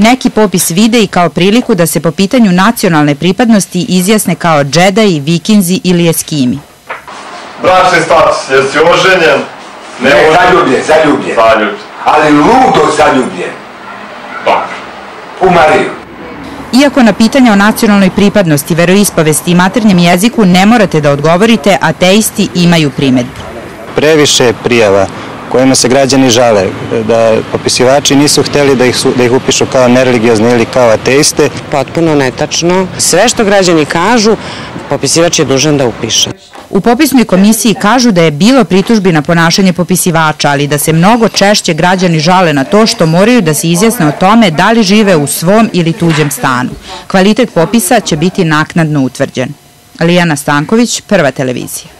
Neki popis vide i kao priliku da se po pitanju nacionalne pripadnosti izjasne kao džedaji, vikinzi ili eskimi. Bračni status, jesi oženjen? Ne, zaljubljen, zaljubljen. Zaljubljen. Ali ludo zaljubljen. Dobro. U Mariju. Iako na pitanja o nacionalnoj pripadnosti, veroispovesti i maternjem jeziku ne morate da odgovorite, ateisti imaju primetbi. Previše prijava kojima se građani žale, da popisivači nisu hteli da ih, su, da ih upišu kao nereligiozne ili kao ateiste. Potpuno netačno. Sve što građani kažu, popisivač je dužan da upiše. U popisnoj komisiji kažu da je bilo pritužbi na ponašanje popisivača, ali da se mnogo češće građani žale na to što moraju da se izjasne o tome da li žive u svom ili tuđem stanu. Kvalitet popisa će biti naknadno utvrđen. Lijana Stanković, Prva televizija.